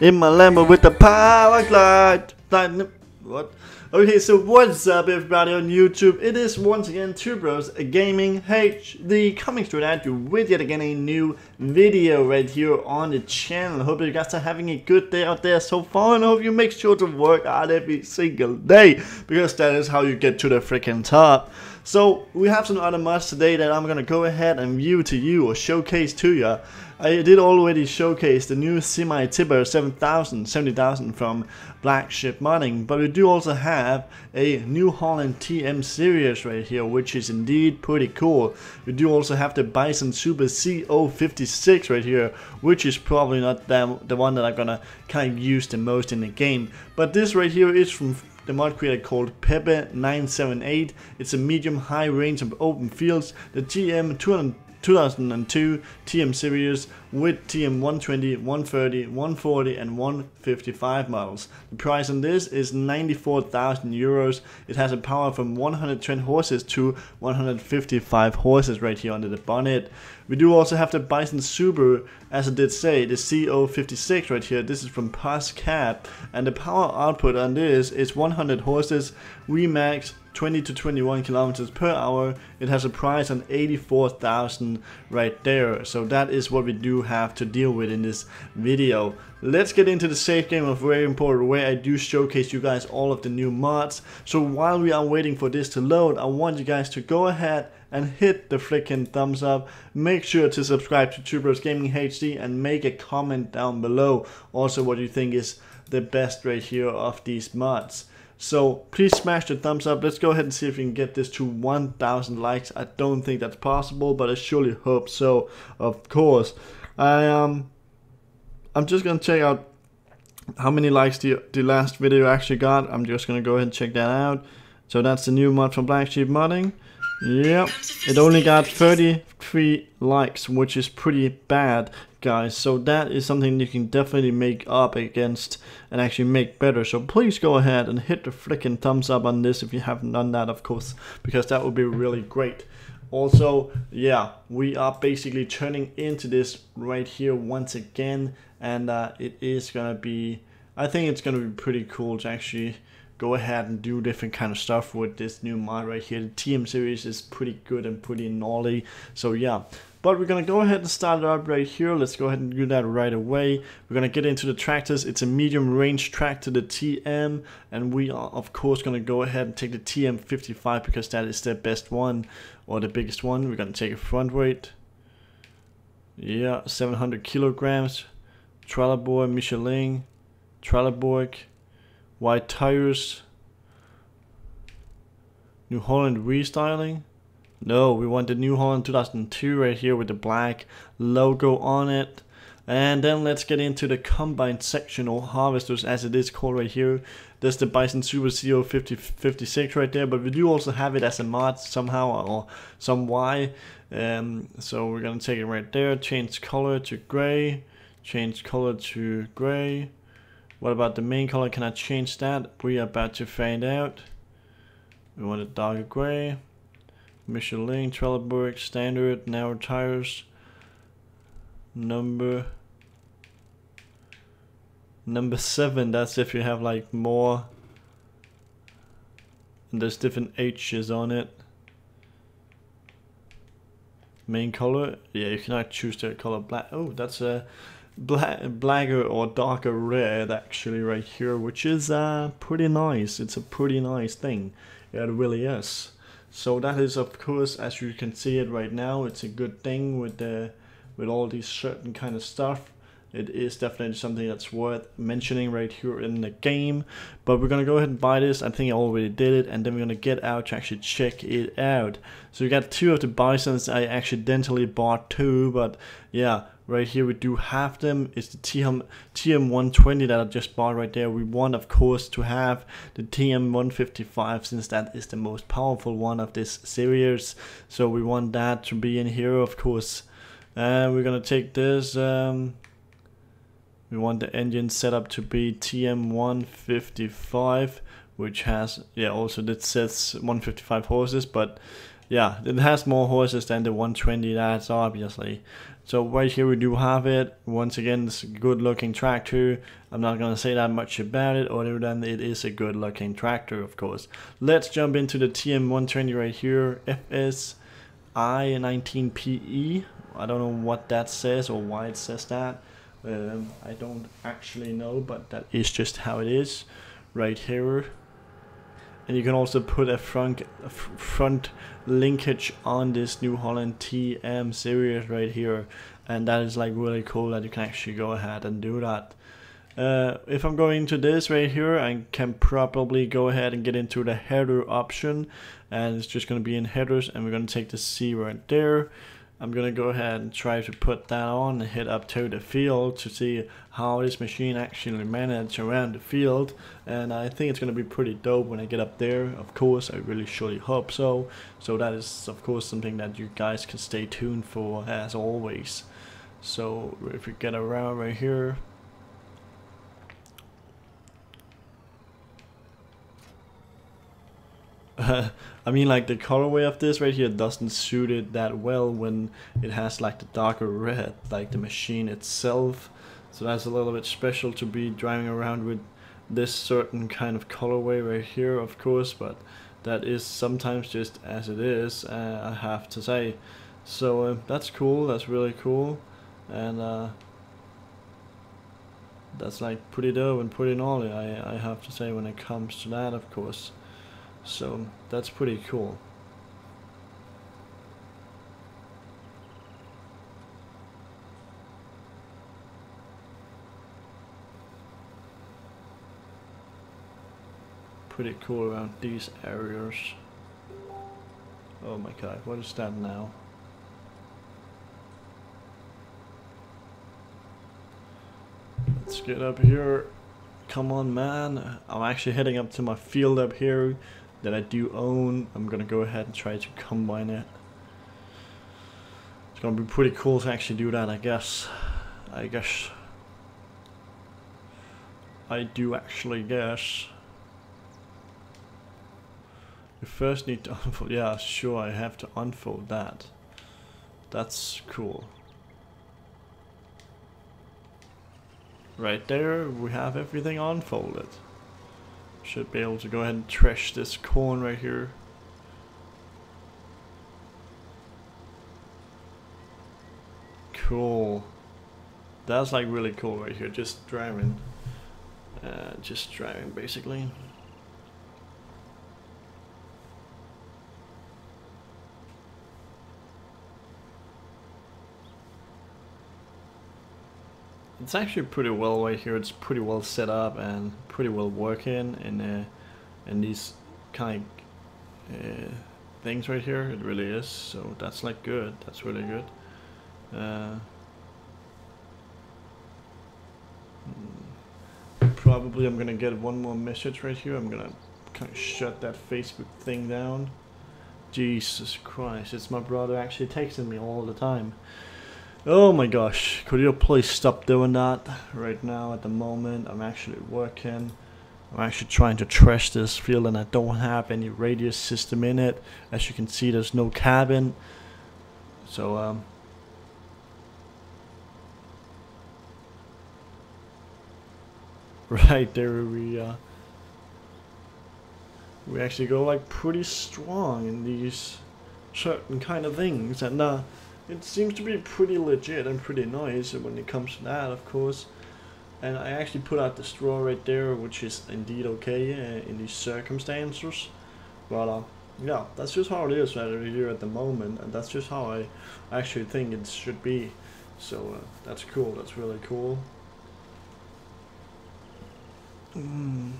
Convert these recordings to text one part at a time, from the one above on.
In my Lambo with the power glide. What? Okay, so what's up everybody on YouTube? It is once again Two Bros Gaming HD coming straight at you with yet again a new video right here on the channel. Hope you guys are having a good day out there so far and I hope you make sure to work out every single day because that is how you get to the freaking top. So we have some other mods today that I'm gonna go ahead and view to you or showcase to you. I did already showcase the new Semi Tipper 7000, 70,000 from Black Sheep Modding, but we do also have a New Holland TM series right here, which is indeed pretty cool. We do also have the Bizon Super CO56 right here, which is probably not the one that I'm gonna kind of use the most in the game. But this right here is from the mod creator called Pepe978. It's a medium high range of open fields. The GM 200 2002 TM series with TM 120, 130, 140 and 155 models. The price on this is 94,000 euros. It has a power from 120 horses to 155 horses right here under the bonnet. We do also have the Bizon Super, as I did say, the CO56 right here. This is from POSCAP and the power output on this is 100 horses, Remax 20 to 21 kilometers per hour. It has a price on 84,000 right there. So that is what we do have to deal with in this video. Let's get into the safe game of very important where I do showcase you guys all of the new mods. So while we are waiting for this to load, I want you guys to go ahead and hit the freaking thumbs up. Make sure to subscribe to Two Bros Gaming HD and make a comment down below also what you think is the best right here of these mods. So please smash the thumbs up. Let's go ahead and see if we can get this to 1,000 likes. I don't think that's possible, but I surely hope so. Of course, I um, I'm just gonna check out how many likes the the last video actually got. I'm just gonna go ahead and check that out. So that's the new mod from Black Sheep Modding. Yep, it only got 33 likes, which is pretty bad, guys. So that is something you can definitely make up against and actually make better. So please go ahead and hit the freaking thumbs up on this if you haven't done that, of course, because that would be really great. Also, yeah, we are basically turning into this right here once again, and uh, it is gonna be, I think it's gonna be pretty cool to actually go ahead and do different kind of stuff with this new mod right here. The TM series is pretty good and pretty gnarly. So yeah, but we're gonna go ahead and start it up right here. Let's go ahead and do that right away. We're gonna get into the tractors. It's a medium range tractor, the TM, and we are of course gonna go ahead and take the TM55 because that is the best one or the biggest one. We're gonna take a front weight. Yeah, 700 kilograms. Trelleborg, Michelin, Trelleborg, white tires, New Holland restyling. No, we want the New Holland 2002 right here with the black logo on it. And then let's get into the combined section or harvesters as it is called right here. There's the Bizon Super CO 50, 56 right there, but we do also have it as a mod somehow or some Y. Um, so we're gonna take it right there, change color to gray, change color to gray. What about the main color? Can I change that? We are about to find out. We want a darker gray. Michelin, Trelleborg, standard, narrow tires. Number number seven, that's if you have like more and there's different H's on it. Main color, yeah, you cannot choose the color black. Oh, that's a black, blacker or darker red actually right here, which is uh, pretty nice. It's a pretty nice thing. It really is. So that is of course, as you can see it right now, it's a good thing with the with all these certain kind of stuff. It is definitely something that's worth mentioning right here in the game. But we're gonna go ahead and buy this. I think I already did it, and then we're gonna get out to actually check it out. So we got two of the bisons. I accidentally bought two, but yeah, right here we do have them. It's the TM, TM120 that I just bought right there. We want of course to have the TM155 since that is the most powerful one of this series. So we want that to be in here of course. And we're gonna take this um, we want the engine setup to be TM155 which has yeah also that says 155 horses but yeah, it has more horses than the 120, that's obviously. So right here we do have it. Once again, it's a good looking tractor. I'm not going to say that much about it other than it is a good looking tractor, of course. Let's jump into the TM120 right here. FSI19PE. I don't know what that says or why it says that. Um, I don't actually know, but that is just how it is right here. And you can also put a front front linkage on this New Holland TM series right here, and that is like really cool that you can actually go ahead and do that. Uh, if I'm going to this right here, I can probably go ahead and get into the header option, and it's just going to be in headers, and we're going to take the C right there. I'm gonna go ahead and try to put that on and head up to the field to see how this machine actually manages around the field. And I think it's gonna be pretty dope when I get up there. Of course I really surely hope so. So that is of course something that you guys can stay tuned for as always. So if we get around right here I mean like the colorway of this right here doesn't suit it that well when it has like the darker red like the machine itself. So that's a little bit special to be driving around with this certain kind of colorway right here of course but that is sometimes just as it is uh, I have to say. So uh, that's cool that's really cool and uh, that's like pretty dope and pretty gnarly I, I have to say when it comes to that of course so that's pretty cool. Pretty cool around these areas. Oh my god, what is that now? Let's get up here. Come on man. I'm actually heading up to my field up here that I do own. I'm gonna go ahead and try to combine it. It's gonna be pretty cool to actually do that, I guess. I guess. I do actually guess. You first need to unfold. Yeah, sure, I have to unfold that. That's cool. Right there, we have everything unfolded. Should be able to go ahead and trash this corn right here. Cool. That's like really cool right here. Just driving. Uh, just driving basically. It's actually pretty well right here. It's pretty well set up and pretty well working in uh, these kind of uh, things right here. It really is. So that's like good. That's really good. Uh, hmm. probably I'm gonna get one more message right here. I'm gonna kind of shut that Facebook thing down. Jesus Christ, it's my brother actually texting me all the time. Oh my gosh, could you please stop doing that right now at the moment? I'm actually working. I'm actually trying to trash this field and I don't have any radius system in it. As you can see, there's no cabin. So, um, right there we uh, we actually go like pretty strong in these certain kind of things and uh it seems to be pretty legit and pretty nice when it comes to that, of course. And I actually put out the straw right there, which is indeed okay uh, in these circumstances. But uh, yeah, that's just how it is right here at the moment, and that's just how I actually think it should be. So uh, that's cool. That's really cool. Mm.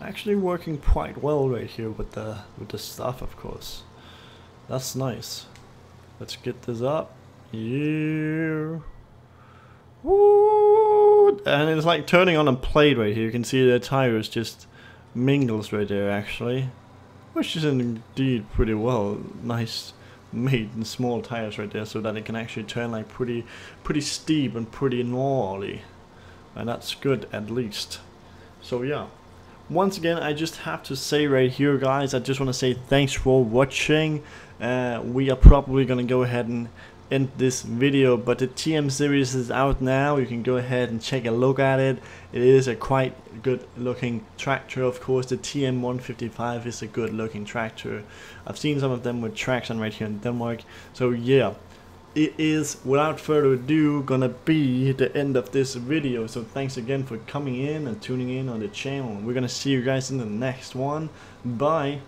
Actually working quite well right here with the with the stuff of course. That's nice. Let's get this up. Yeah. Woo! And it's like turning on a plate right here. You can see the tires just mingles right there actually. Which is indeed pretty well. Nice made and small tires right there so that it can actually turn like pretty pretty steep and pretty gnarly. And that's good at least. So yeah, once again, I just have to say right here, guys, I just want to say thanks for watching. Uh, we are probably going to go ahead and end this video, but the TM series is out now. You can go ahead and check a look at it. It is a quite good looking tractor. Of course, the TM155 is a good looking tractor. I've seen some of them with traction right here in Denmark. So yeah, it is without further ado gonna be the end of this video. So thanks again for coming in and tuning in on the channel. We're gonna see you guys in the next one. Bye